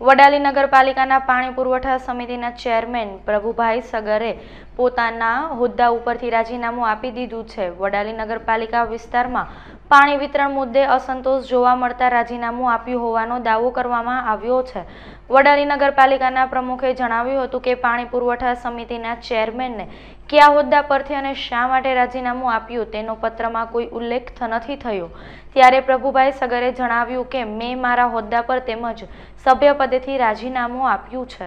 વડાલી નગરપાલિકાના પાણી પુરવઠા સમિતિના ચેરમેન પ્રભુભાઈ સગરે પોતાના હોદ્દા ઉપરથી રાજીનામું આપી દીધું છે. વડાલી નગરપાલિકા વિસ્તારમાં પાણી વિતરણ મુદ્દે અસંતોષ જોવા મળતા રાજીનામું આપ્યું હોવાનો દાવો કરવામાં આવ્યો છે. વડાલી નગરપાલિકાના પ્રમુખે જણાવ્યું હતું કે પાણી પુરવઠા સમિતિના ચેરમેનને કયા હોદ્દા પરથી અને શા માટે રાજીનામું આપ્યું તેનો પત્રમાં કોઈ ઉલ્લેખ નથી થયો. ત્યારે પ્રભુભાઈ સગરે જણાવ્યું કે, મેં મારા હોદ્દા પર તેમજ સભ્યપદેથી રાજીનામું આપ્યું છે.